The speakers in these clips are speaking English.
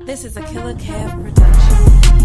This is a Killer Kev production.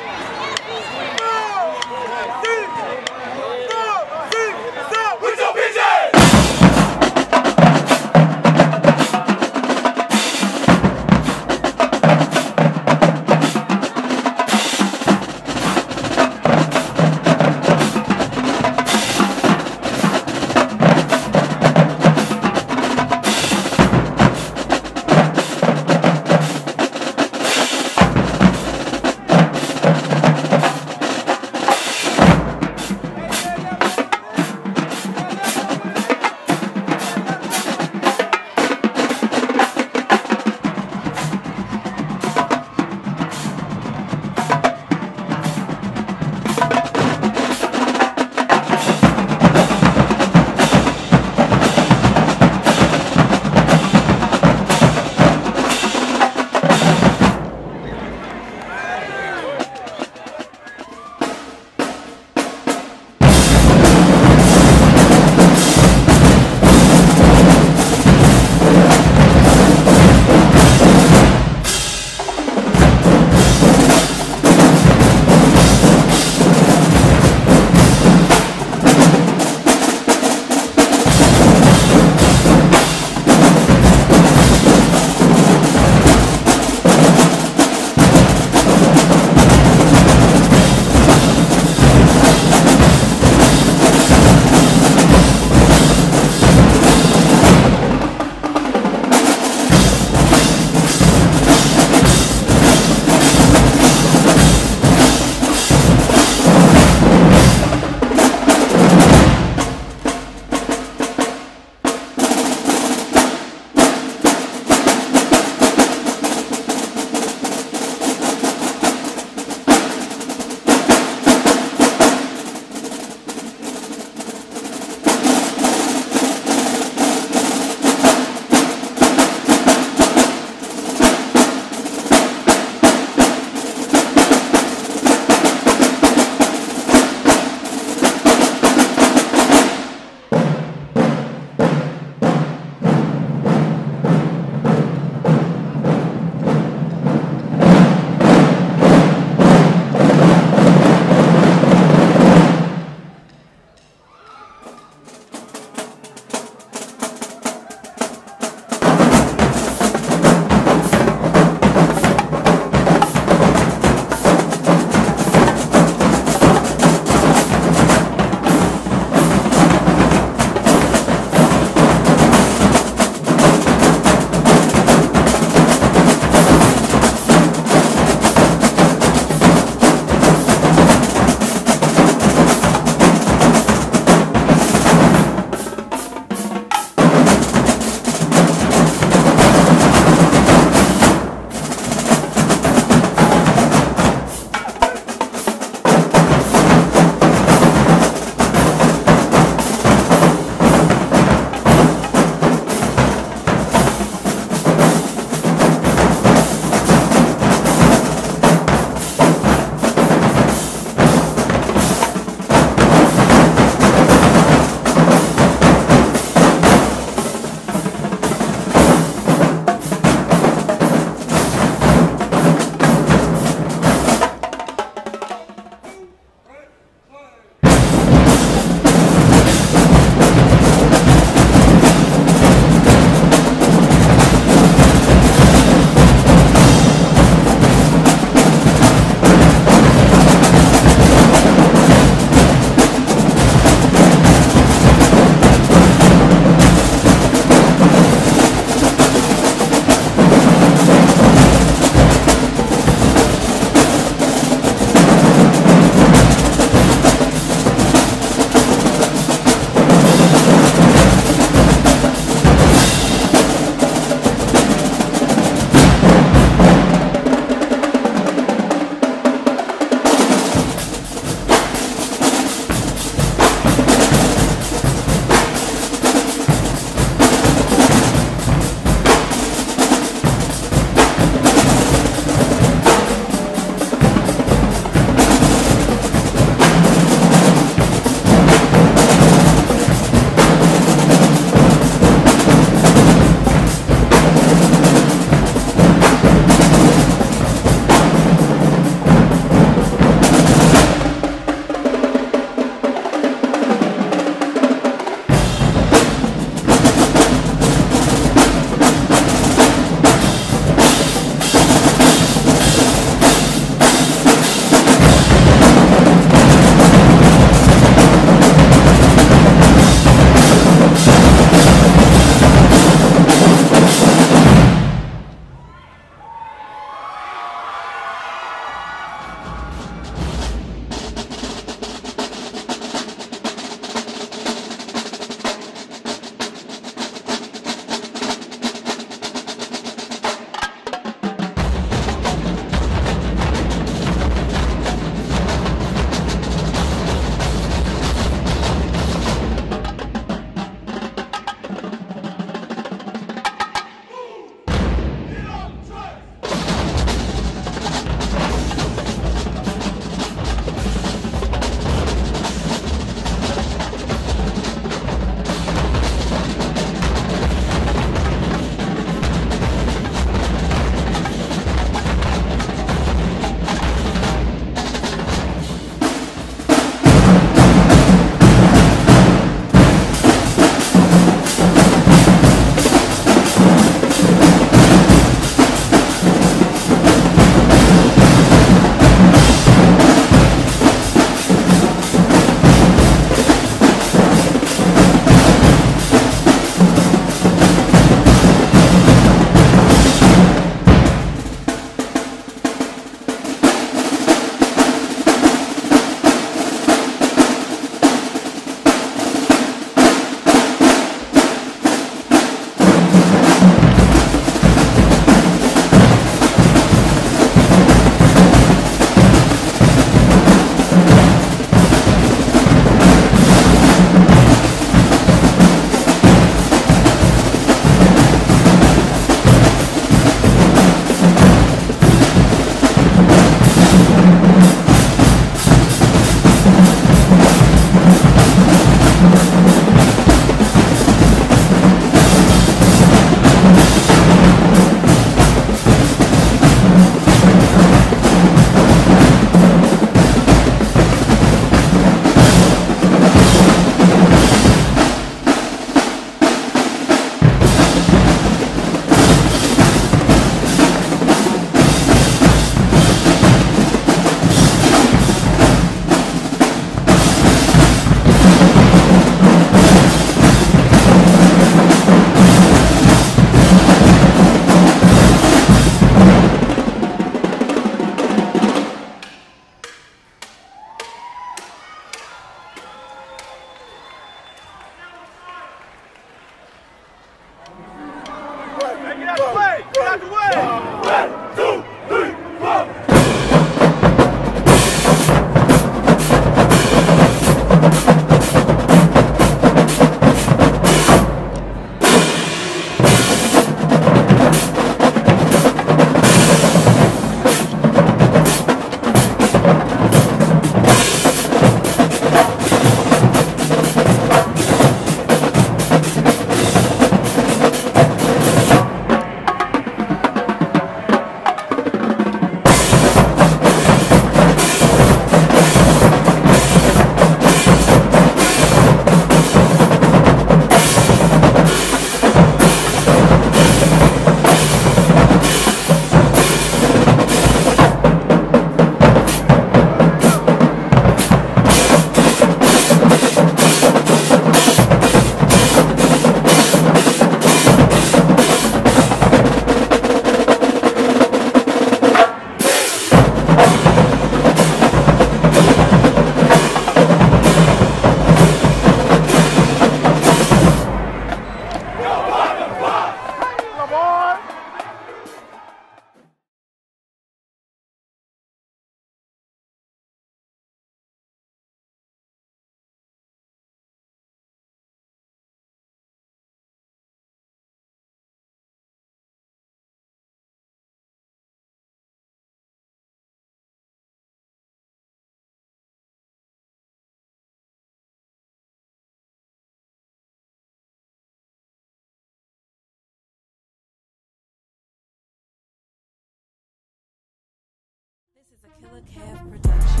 Is a Killer Kev production.